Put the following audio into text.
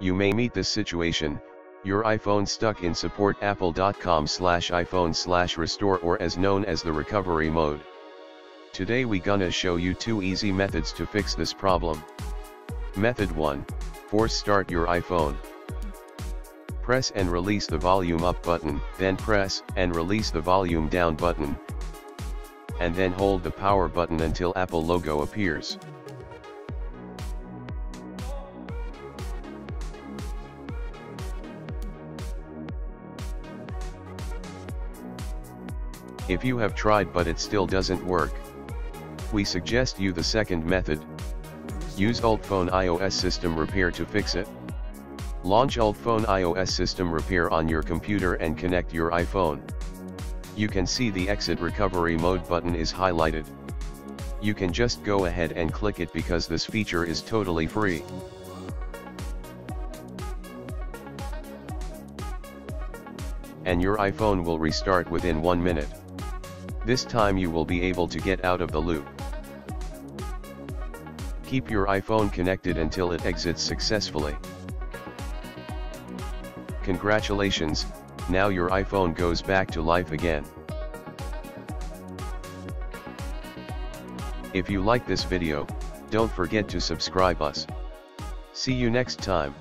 You may meet this situation, your iPhone stuck in support apple.com slash iPhone slash restore or as known as the recovery mode. Today we gonna show you two easy methods to fix this problem. Method 1, force start your iPhone. Press and release the volume up button, then press and release the volume down button. And then hold the power button until Apple logo appears. If you have tried but it still doesn't work, we suggest you the second method. Use UltFone iOS System Repair to fix it. Launch UltFone iOS System Repair on your computer and connect your iPhone. You can see the exit recovery mode button is highlighted. You can just go ahead and click it because this feature is totally free. And your iPhone will restart within one minute. This time you will be able to get out of the loop. Keep your iPhone connected until it exits successfully. Congratulations, now your iPhone goes back to life again. If you like this video, don't forget to subscribe us. See you next time.